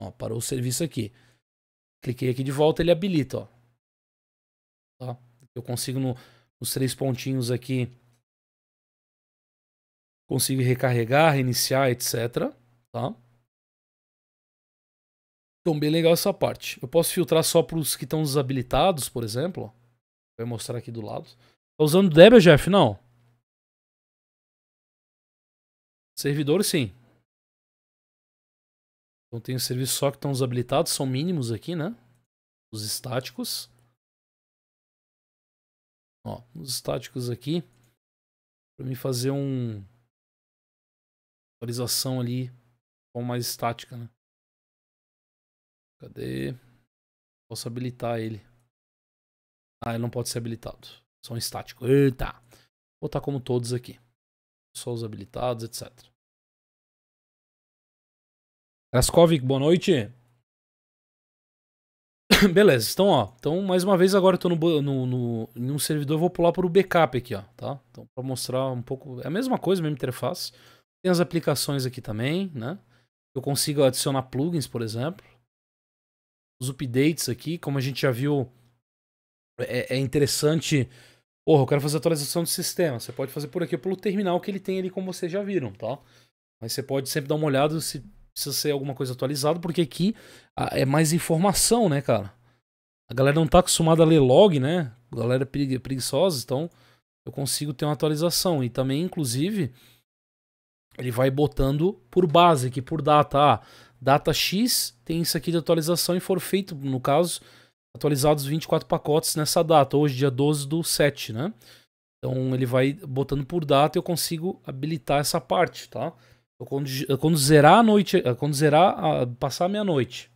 Ó, parou o serviço aqui. Cliquei aqui de volta, ele habilita, ó. Tá? Eu consigo no, nos três pontinhos aqui consigo recarregar, reiniciar, etc, tá? Então, bem legal essa parte. Eu posso filtrar só para os que estão desabilitados, por exemplo. Vai mostrar aqui do lado. Tá usando Debian, Jeff? Não. Servidor, sim. Então tem os serviços só que estão desabilitados, são mínimos aqui, né? Os estáticos. Ó, os estáticos aqui. Para mim fazer um atualização ali com mais estática, né? Cadê? Posso habilitar ele. Ah, ele não pode ser habilitado. Só um estático. Eita! Vou botar como todos aqui só os habilitados, etc. Kraskovic, boa noite. Beleza, então ó, então mais uma vez agora eu tô no, no, no, em um servidor, eu vou pular para o backup aqui, ó, tá? Então para mostrar um pouco, é a mesma coisa, mesma interface. Tem as aplicações aqui também, né? Eu consigo adicionar plugins, por exemplo. Os updates aqui, como a gente já viu, é, é interessante Porra, eu quero fazer atualização do sistema. Você pode fazer por aqui pelo terminal que ele tem ali, como vocês já viram, tá? Mas você pode sempre dar uma olhada se precisa ser alguma coisa atualizada, porque aqui é mais informação, né, cara? A galera não tá acostumada a ler log, né? A galera é preguiçosa, então eu consigo ter uma atualização. E também, inclusive, ele vai botando por base aqui, por data. Ah, data X tem isso aqui de atualização e for feito, no caso, atualizados 24 pacotes nessa data, hoje dia 12 do 7, né? Então ele vai botando por data e eu consigo habilitar essa parte, tá? Então, quando, quando zerar a noite, quando zerar, a, passar a meia-noite,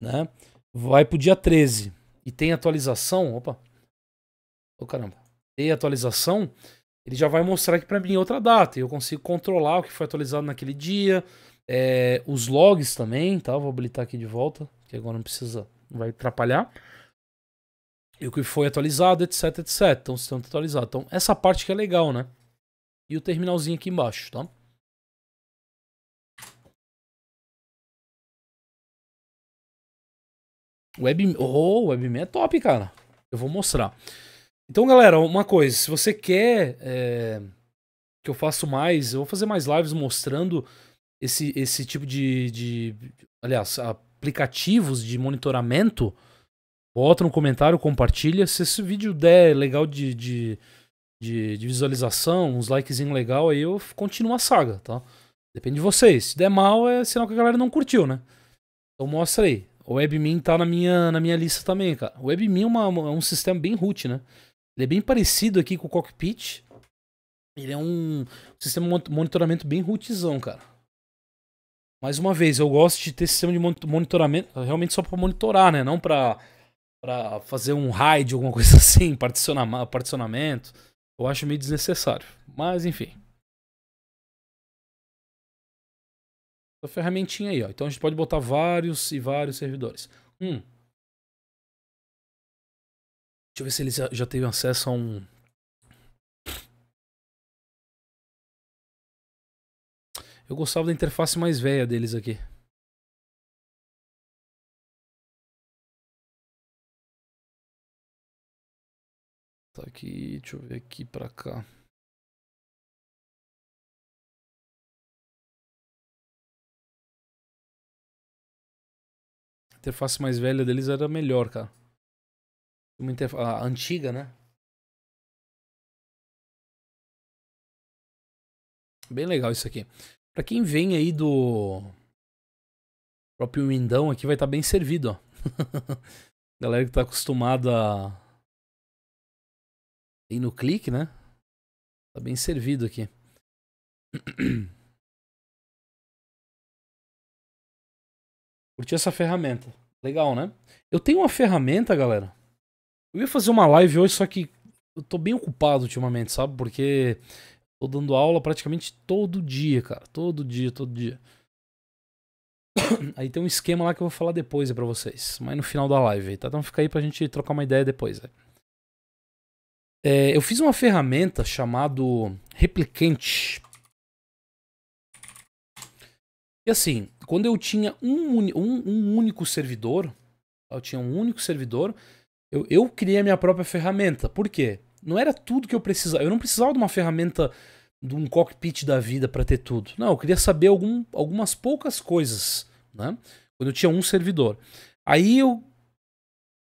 né? Vai pro dia 13 e tem atualização, opa. Ô oh, caramba. Tem atualização, ele já vai mostrar aqui para mim outra data. E eu consigo controlar o que foi atualizado naquele dia. É, os logs também, tá? Vou habilitar aqui de volta, que agora não precisa não vai atrapalhar. E o que foi atualizado, etc, etc. Então, o sistema está atualizado. Então, essa parte que é legal, né? E o terminalzinho aqui embaixo, tá? Web... Oh, WebMe é top, cara. Eu vou mostrar. Então, galera, uma coisa. Se você quer é, que eu faça mais, eu vou fazer mais lives mostrando esse, esse tipo de, de... Aliás, aplicativos de monitoramento, bota no comentário, compartilha. Se esse vídeo der legal de, de, de, de visualização, uns likezinho legal, aí eu continuo a saga, tá? Depende de vocês. Se der mal, é sinal que a galera não curtiu, né? Então mostra aí. O WebMin tá na minha, na minha lista também, cara. O WebMin é, uma, é um sistema bem root, né? Ele é bem parecido aqui com o Cockpit. Ele é um sistema de monitoramento bem rootzão, cara. Mais uma vez, eu gosto de ter sistema de monitoramento realmente só para monitorar, né? Não para para fazer um raid, alguma coisa assim, particionamento. Eu acho meio desnecessário. Mas enfim. Essa ferramentinha aí, ó. Então a gente pode botar vários e vários servidores. Hum. Deixa eu ver se eles já, já teve acesso a um. Eu gostava da interface mais velha deles aqui. Tá aqui, deixa eu ver aqui pra cá. A interface mais velha deles era melhor, cara. Uma interface, a antiga, né? Bem legal isso aqui. Pra quem vem aí do próprio Windão aqui vai estar tá bem servido, ó. Galera que tá acostumada a ir no clique, né? Tá bem servido aqui. Curti essa ferramenta. Legal, né? Eu tenho uma ferramenta, galera. Eu ia fazer uma live hoje, só que eu tô bem ocupado ultimamente, sabe? Porque tô dando aula praticamente todo dia, cara. Todo dia, todo dia. Aí tem um esquema lá que eu vou falar depois para vocês. Mas no final da live, tá? Então fica aí pra gente trocar uma ideia depois, É, eu fiz uma ferramenta chamado Replicante. E assim, quando eu tinha um, um, um único servidor, eu tinha um único servidor, eu, eu criei a minha própria ferramenta. Por quê? Não era tudo que eu precisava. Eu não precisava de uma ferramenta de um cockpit da vida para ter tudo. Não, eu queria saber algum, algumas poucas coisas, né? Quando eu tinha um servidor. Aí eu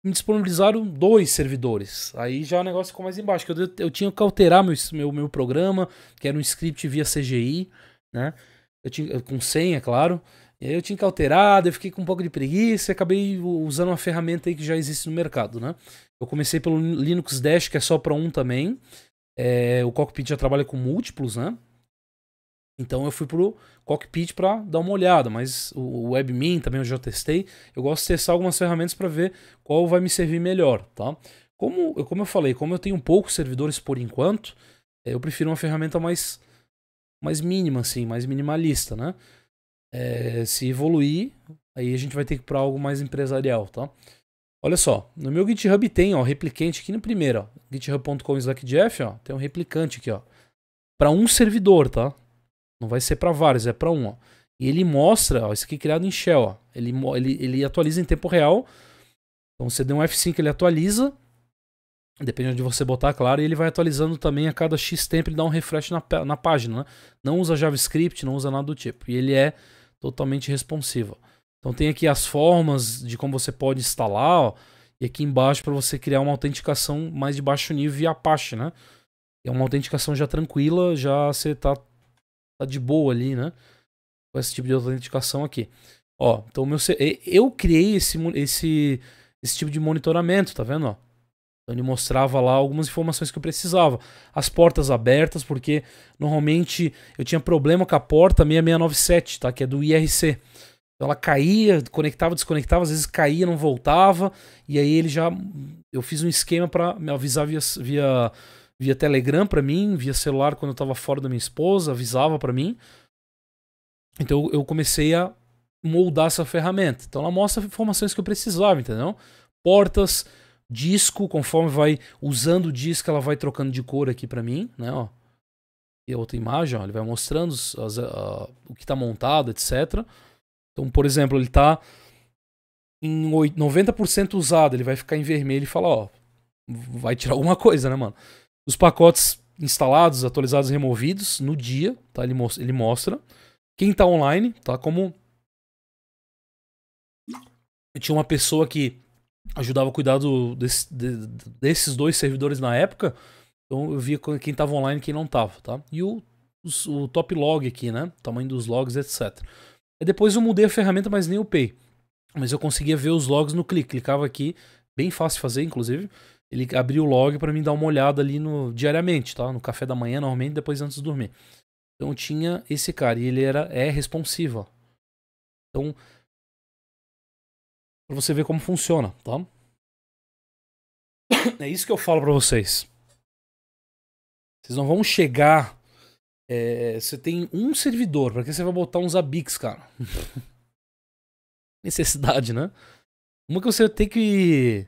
me disponibilizaram dois servidores. Aí já o negócio ficou mais embaixo. Eu, eu tinha que alterar meu, meu, meu programa, que era um script via CGI, né? Eu tinha, com senha, claro. E aí eu tinha que alterar, eu fiquei com um pouco de preguiça e acabei usando uma ferramenta aí que já existe no mercado, né? Eu comecei pelo Linux Dash, que é só para um também. É, o Cockpit já trabalha com múltiplos, né? Então eu fui pro Cockpit para dar uma olhada, mas o WebMin também eu já testei. Eu gosto de testar algumas ferramentas para ver qual vai me servir melhor, tá? Como, como eu falei, como eu tenho poucos servidores por enquanto, é, eu prefiro uma ferramenta mais, mais mínima, assim, mais minimalista, né? É, se evoluir, aí a gente vai ter que ir para algo mais empresarial, tá? Olha só, no meu GitHub tem, ó, replicante aqui no primeiro, ó, github.com/jeff, ó, tem um replicante aqui, ó, para um servidor, tá? Não vai ser para vários, é para um, ó. E ele mostra, ó, isso aqui é criado em Shell, ó. Ele, ele, ele atualiza em tempo real. Então você deu um F5, ele atualiza. Depende de onde você botar, claro, e ele vai atualizando também a cada X tempo, ele dá um refresh na, na página, né? Não usa JavaScript, não usa nada do tipo. E ele é totalmente responsiva. Então tem aqui as formas de como você pode instalar, ó, e aqui embaixo para você criar uma autenticação mais de baixo nível via Apache, né? É uma autenticação já tranquila, já você tá, tá de boa ali, né? Com esse tipo de autenticação aqui. Ó, então meu, eu criei esse, esse, esse tipo de monitoramento, tá vendo? Ó? Então ele mostrava lá algumas informações que eu precisava. As portas abertas, porque normalmente eu tinha problema com a porta 6697, tá? Que é do IRC. Então ela caía, conectava, desconectava, às vezes caía, não voltava. E aí ele já. Eu fiz um esquema para me avisar via, via, via Telegram para mim, via celular quando eu tava fora da minha esposa, avisava para mim. Então eu comecei a moldar essa ferramenta. Então ela mostra informações que eu precisava, entendeu? Portas disco, conforme vai usando o disco, ela vai trocando de cor aqui para mim, né, ó. E a outra imagem, ó, ele vai mostrando as, as, uh, o que está montado, etc. Então, por exemplo, ele está em 90% usado, ele vai ficar em vermelho e fala, ó, vai tirar alguma coisa, né, mano? Os pacotes instalados, atualizados, removidos no dia, tá? Ele, mostra, ele mostra. Quem está online, tá? Como eu tinha uma pessoa que ajudava a cuidar do, desse, de, desses dois servidores na época. Então eu via quem tava online e quem não tava, tá? E o, o, o top log aqui, né? tamanho dos logs, etc. E depois eu mudei a ferramenta, mas nem upei. Mas eu conseguia ver os logs no clique. Clicava aqui, bem fácil de fazer, inclusive. Ele abriu o log para mim dar uma olhada ali no diariamente, tá? No café da manhã, normalmente, depois antes de dormir. Então tinha esse cara e ele era é responsivo. Então para você ver como funciona, tá? É isso que eu falo para vocês. Vocês não vão chegar. É, você tem um servidor, para que você vai botar uns Abix, cara? Necessidade, né? Uma que você tem que.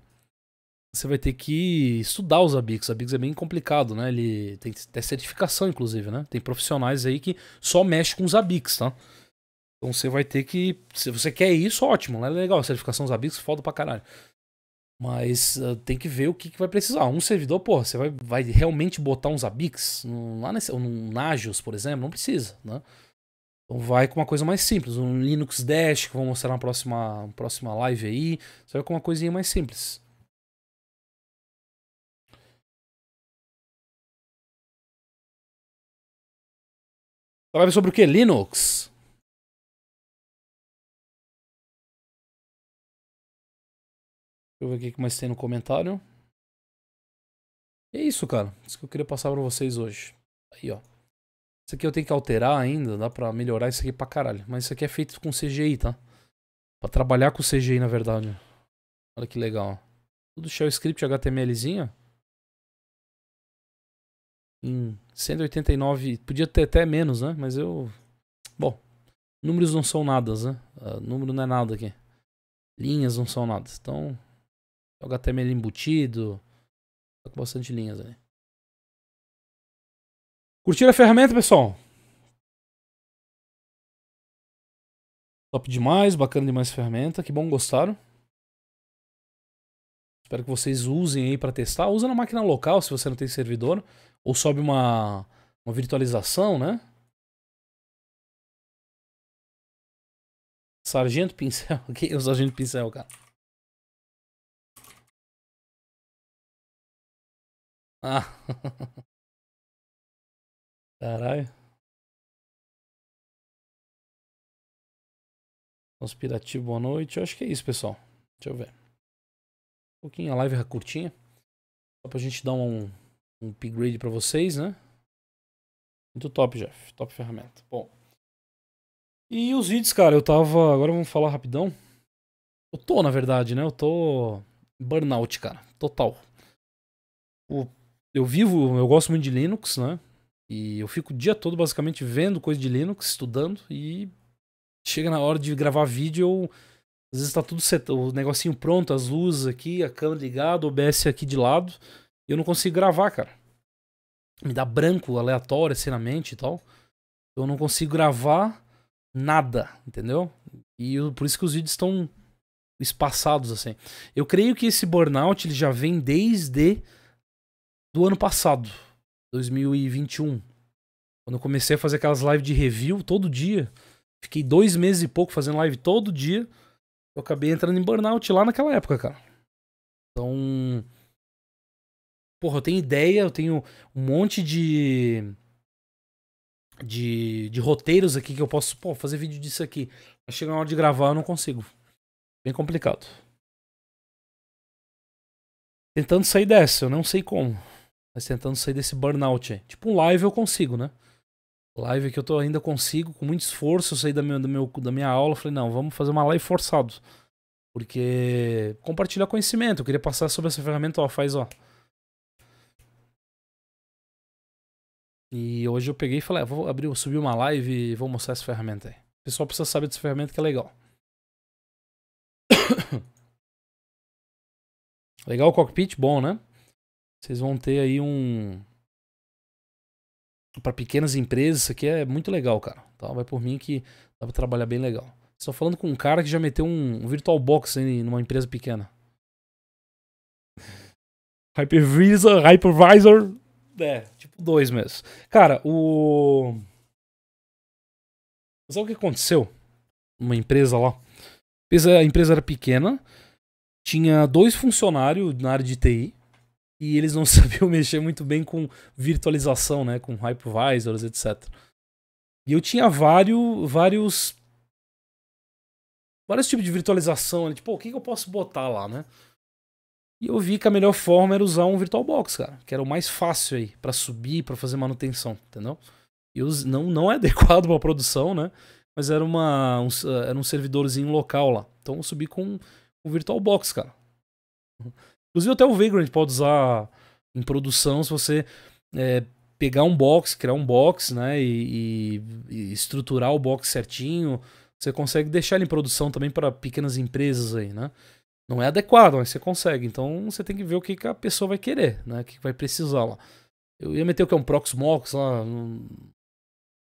Você vai ter que estudar os Abix. Abix é bem complicado, né? Ele tem até certificação, inclusive, né? Tem profissionais aí que só mexem com os Abix, tá? Então você vai ter que. Se você quer isso, ótimo, é legal. Certificação dos Abix, foda pra caralho. Mas uh, tem que ver o que, que, vai precisar. Um servidor, pô, você vai, vai realmente botar uns Abix lá nesse, no Nagios, por exemplo? Não precisa, né? Então vai com uma coisa mais simples. Um Linux Dash, que vou mostrar na próxima, próxima live aí. Você vai com uma coisinha mais simples. Live sobre o que? Linux. Deixa eu ver o que mais tem no comentário. E é isso, cara. Isso que eu queria passar pra vocês hoje. Aí, ó. Isso aqui eu tenho que alterar ainda. Dá pra melhorar isso aqui pra caralho. Mas isso aqui é feito com CGI, tá? Pra trabalhar com CGI, na verdade. Olha que legal. Tudo shell script HTMLzinho. Em 189. Podia ter até menos, né? Mas eu. Bom. Números não são nada, né? Uh, número não é nada aqui. Linhas não são nada. Então, HTML embutido. Tá com bastante linhas ali. Curtiram a ferramenta, pessoal? Top demais, bacana demais a ferramenta. Que bom gostaram. Espero que vocês usem aí para testar. Usa na máquina local se você não tem servidor. Ou sobe uma, uma virtualização, né? Sargento Pincel. Quem é o Sargento Pincel, cara? Ah. Caralho. Conspirativo, boa noite. Eu acho que é isso, pessoal. Deixa eu ver. Um pouquinho a live é curtinha. Só pra gente dar um, um upgrade pra vocês, né? Muito top, Jeff. Top ferramenta. Bom. E os vídeos, cara, eu tava. Agora vamos falar rapidão. Eu tô, na verdade, né? Eu tô. Burnout, cara. Total. O eu vivo, eu gosto muito de Linux, né? E eu fico o dia todo basicamente vendo coisa de Linux, estudando e chega na hora de gravar vídeo, eu, às vezes tá tudo set... o negocinho pronto, as luzes aqui, a câmera ligada, o OBS aqui de lado, e eu não consigo gravar, cara. Me dá branco aleatório assim na mente e tal. Eu não consigo gravar nada, entendeu? E eu, por isso que os vídeos estão espaçados assim. Eu creio que esse burnout ele já vem desde do ano passado, 2021. Quando eu comecei a fazer aquelas lives de review todo dia. Fiquei dois meses e pouco fazendo live todo dia. Eu acabei entrando em burnout lá naquela época, cara. Então. Porra, eu tenho ideia, eu tenho um monte de. De, de roteiros aqui que eu posso pô, fazer vídeo disso aqui. Mas chega na hora de gravar, eu não consigo. Bem complicado. Tentando sair dessa, eu não sei como. Mas tentando sair desse burnout aí. Tipo um live eu consigo, né? Live que eu tô, ainda consigo, com muito esforço, eu saí da minha, meu, da minha aula. Falei, não, vamos fazer uma live forçado. Porque compartilhar conhecimento. Eu queria passar sobre essa ferramenta, ó, faz, ó. E hoje eu peguei e falei, ah, vou abrir, subir uma live e vou mostrar essa ferramenta aí. O pessoal precisa saber dessa ferramenta que é legal. legal o cockpit, bom, né? Vocês vão ter aí um. Para pequenas empresas, isso aqui é muito legal, cara. Tá? Vai por mim que dá pra trabalhar bem legal. Estou falando com um cara que já meteu um, um VirtualBox aí numa empresa pequena. Hypervisor, Hypervisor. É, tipo dois mesmo. Cara, o. Sabe o que aconteceu? Uma empresa lá. A empresa era pequena, tinha dois funcionários na área de TI e eles não sabiam mexer muito bem com virtualização, né, com hypervisors, etc. E eu tinha vários vários vários tipos de virtualização, tipo, o que, que eu posso botar lá, né? E eu vi que a melhor forma era usar um VirtualBox, cara, que era o mais fácil aí para subir, para fazer manutenção, entendeu? E não não é adequado para produção, né? Mas era uma um, era um servidorzinho local lá. Então eu subi com o VirtualBox, cara. Inclusive até o Vagrant pode usar em produção se você é, pegar um box, criar um box, né, e, e, estruturar o box certinho, você consegue deixar ele em produção também para pequenas empresas aí, né? Não é adequado, mas você consegue. Então você tem que ver o que, que a pessoa vai querer, né? O que vai precisar lá. Eu ia meter o que? Um Proxmox lá, um,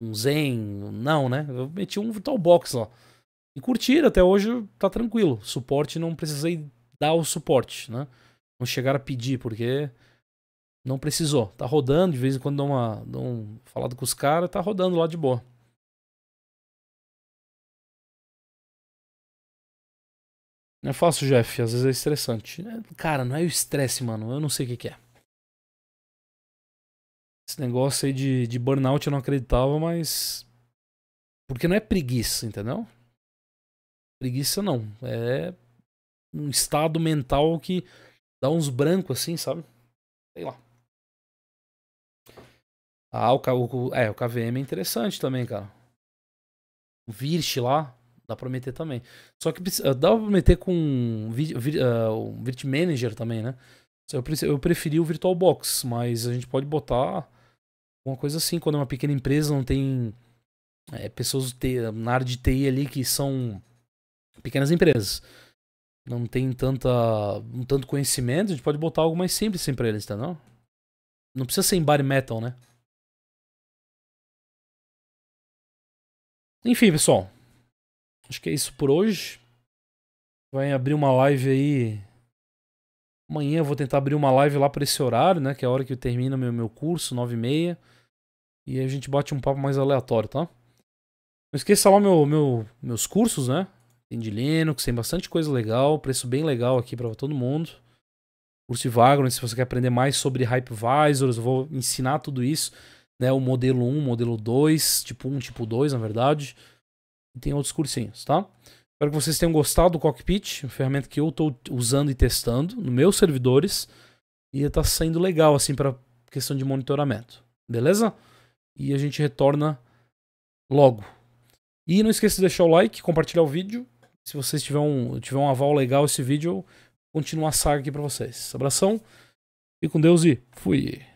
um Zen, não, né? Eu meti um VirtualBox lá. E curtir, até hoje tá tranquilo. Suporte não precisei dar o suporte, né? Não chegar a pedir, porque não precisou. Tá rodando, de vez em quando dá uma. Dá falado com os caras, tá rodando lá de boa. Não é fácil, Jeff. Às vezes é estressante. É, cara, não é o estresse, mano. Eu não sei o que, que é. Esse negócio aí de, de burnout eu não acreditava, mas. Porque não é preguiça, entendeu? Preguiça não. É um estado mental que dá uns brancos assim, sabe? Sei lá. Ah, o, o, é, o KVM é interessante também, cara. O Virch lá, dá pra meter também. Só que dá pra meter com uh, o Virt Manager também, né? Eu, eu preferi o VirtualBox, mas a gente pode botar uma coisa assim, quando é uma pequena empresa, não tem é, pessoas na área de TI ali que são pequenas empresas. Não tem tanta, um tanto conhecimento, a gente pode botar algo mais simples assim pra eles, entendeu? Não precisa ser em body metal, né? Enfim, pessoal. Acho que é isso por hoje. Vai abrir uma live aí. Amanhã eu vou tentar abrir uma live lá para esse horário, né? Que é a hora que eu termino meu, meu curso, 9h30. E aí a gente bate um papo mais aleatório, tá? Não esqueça lá meu, meu, meus cursos, né? Tem de Linux, tem bastante coisa legal, preço bem legal aqui para todo mundo. Curso de Vagrant, se você quer aprender mais sobre hypervisors, eu vou ensinar tudo isso, né? O modelo 1, modelo 2, tipo 1, tipo 2, na verdade. E tem outros cursinhos, tá? Espero que vocês tenham gostado do Cockpit, ferramenta que eu estou usando e testando nos meus servidores. E está saindo legal, assim, para questão de monitoramento. Beleza? E a gente retorna logo. E não esqueça de deixar o like, compartilhar o vídeo. Se vocês tiverem um, tiver um aval legal esse vídeo, eu continuo a saga aqui para vocês. Abração, e com Deus e fui!